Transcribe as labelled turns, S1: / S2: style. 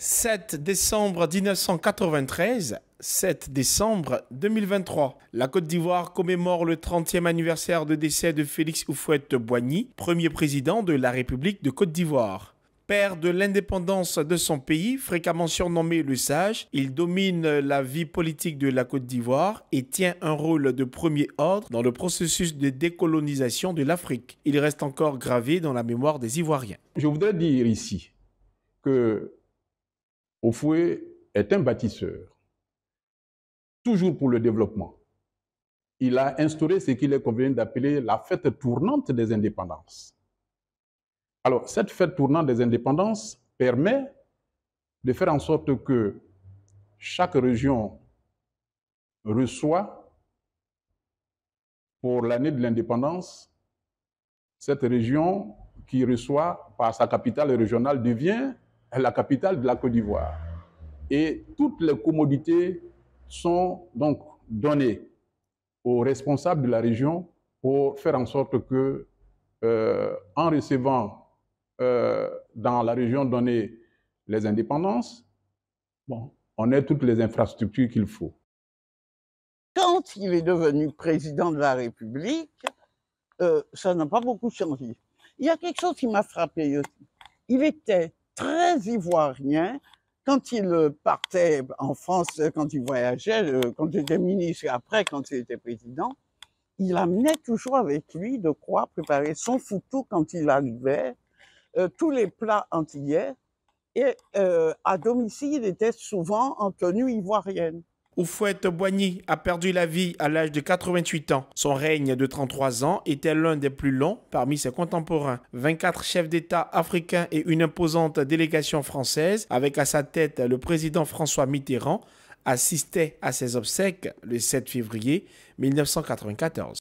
S1: 7 décembre 1993, 7 décembre 2023. La Côte d'Ivoire commémore le 30e anniversaire de décès de Félix Houphouët-Boigny, premier président de la République de Côte d'Ivoire. Père de l'indépendance de son pays, fréquemment surnommé le sage, il domine la vie politique de la Côte d'Ivoire et tient un rôle de premier ordre dans le processus de décolonisation de l'Afrique. Il reste encore gravé dans la mémoire des Ivoiriens.
S2: Je voudrais dire ici que Ofoué est un bâtisseur, toujours pour le développement. Il a instauré ce qu'il est convenu d'appeler la fête tournante des indépendances. Alors, cette fête tournante des indépendances permet de faire en sorte que chaque région reçoit pour l'année de l'indépendance, cette région qui reçoit par sa capitale régionale devient la capitale de la Côte d'Ivoire. Et toutes les commodités sont donc données aux responsables de la région pour faire en sorte que, euh, en recevant euh, dans la région donnée les indépendances, bon, on ait toutes les infrastructures qu'il faut.
S3: Quand il est devenu président de la République, euh, ça n'a pas beaucoup changé. Il y a quelque chose qui m'a frappé aussi. Il était très ivoirien. Quand il partait en France, quand il voyageait, euh, quand il était ministre et après, quand il était président, il amenait toujours avec lui de quoi préparer son foutou quand il arrivait, euh, tous les plats antillais. Et euh, à domicile, il était souvent en tenue ivoirienne.
S1: Oufouette Boigny a perdu la vie à l'âge de 88 ans. Son règne de 33 ans était l'un des plus longs parmi ses contemporains. 24 chefs d'État africains et une imposante délégation française, avec à sa tête le président François Mitterrand, assistaient à ses obsèques le 7 février 1994.